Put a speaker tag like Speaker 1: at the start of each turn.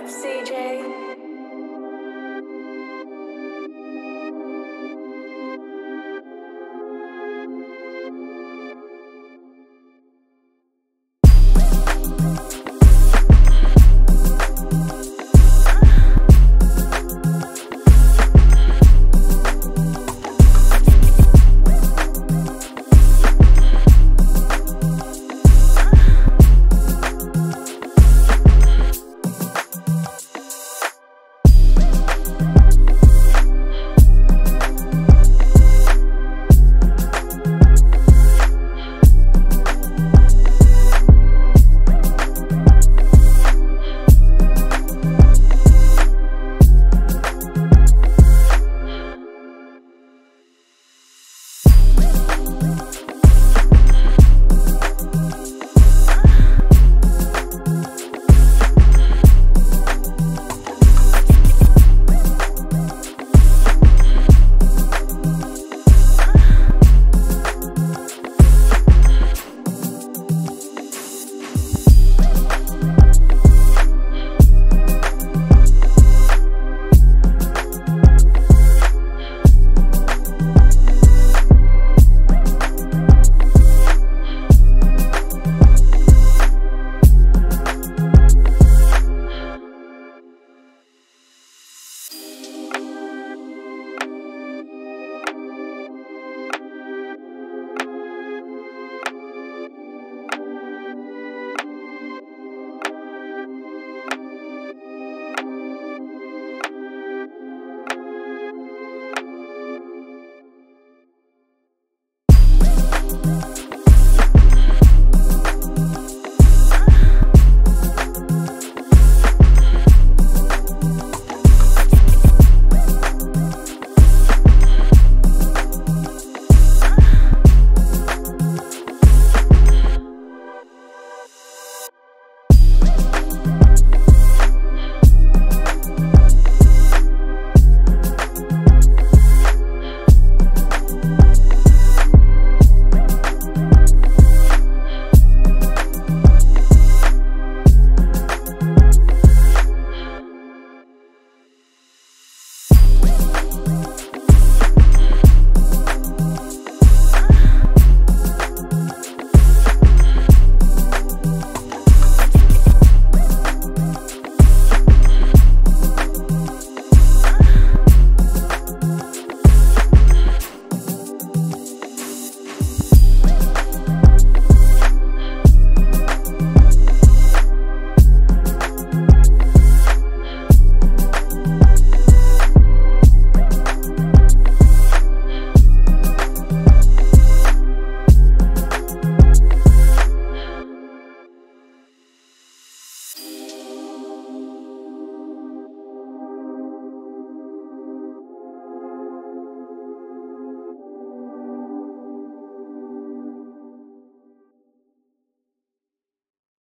Speaker 1: FCJ. Woo!